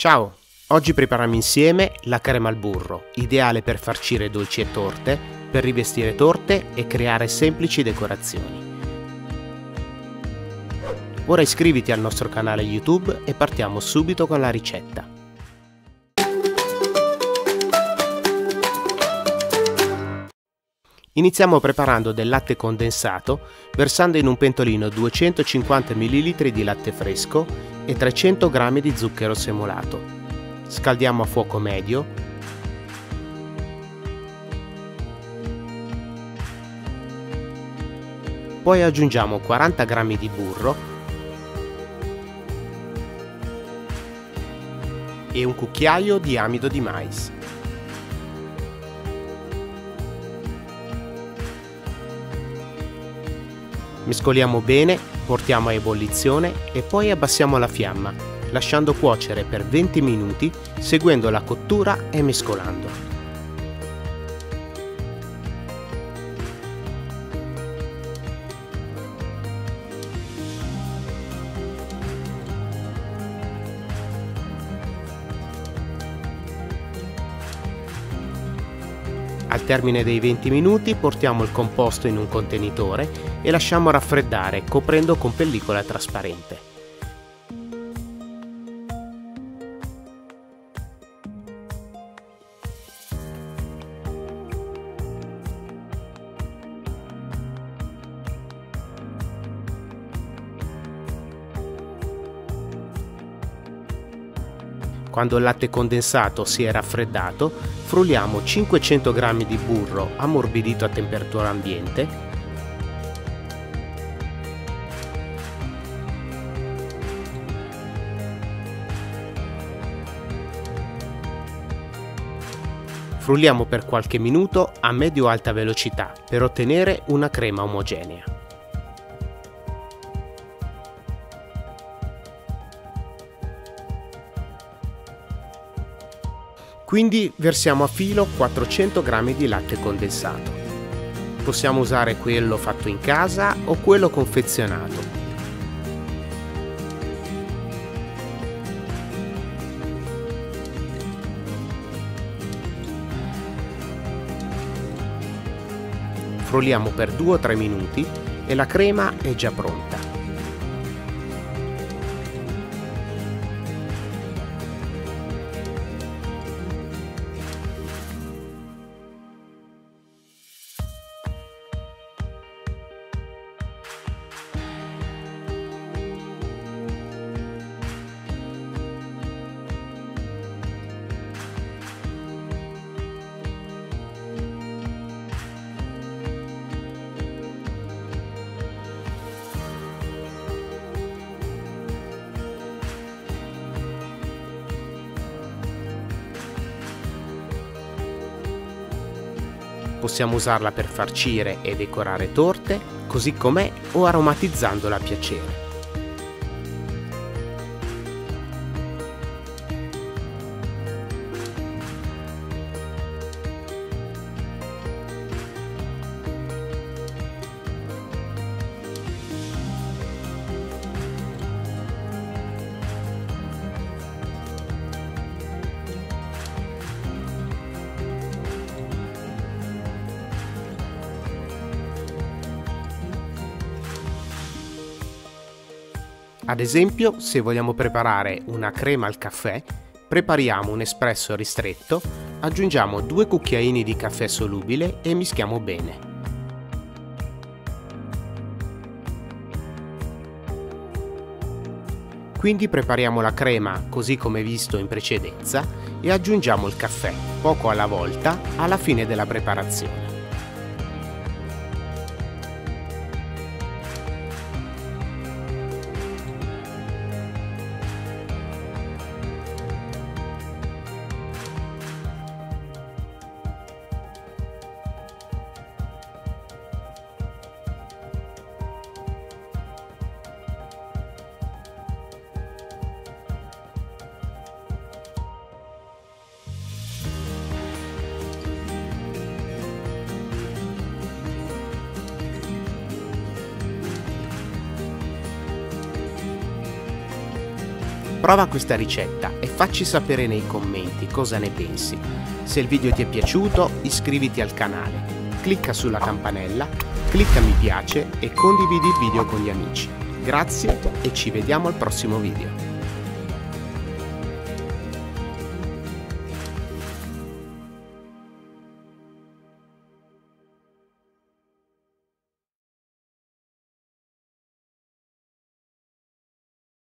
Ciao! Oggi prepariamo insieme la crema al burro, ideale per farcire dolci e torte, per rivestire torte e creare semplici decorazioni. Ora iscriviti al nostro canale YouTube e partiamo subito con la ricetta. Iniziamo preparando del latte condensato versando in un pentolino 250 ml di latte fresco e 300 g di zucchero semolato. Scaldiamo a fuoco medio. Poi aggiungiamo 40 g di burro e un cucchiaio di amido di mais. Mescoliamo bene, portiamo a ebollizione e poi abbassiamo la fiamma, lasciando cuocere per 20 minuti seguendo la cottura e mescolando. Termine dei 20 minuti portiamo il composto in un contenitore e lasciamo raffreddare coprendo con pellicola trasparente. Quando il latte condensato si è raffreddato, frulliamo 500 g di burro ammorbidito a temperatura ambiente, Frulliamo per qualche minuto a medio-alta velocità per ottenere una crema omogenea. Quindi versiamo a filo 400 g di latte condensato. Possiamo usare quello fatto in casa o quello confezionato. Frulliamo per 2-3 minuti e la crema è già pronta. Possiamo usarla per farcire e decorare torte, così com'è o aromatizzandola a piacere. Ad esempio, se vogliamo preparare una crema al caffè, prepariamo un espresso ristretto, aggiungiamo due cucchiaini di caffè solubile e mischiamo bene. Quindi prepariamo la crema così come visto in precedenza e aggiungiamo il caffè, poco alla volta, alla fine della preparazione. Prova questa ricetta, è Facci sapere nei commenti cosa ne pensi. Se il video ti è piaciuto iscriviti al canale, clicca sulla campanella, clicca mi piace e condividi il video con gli amici. Grazie e ci vediamo al prossimo video.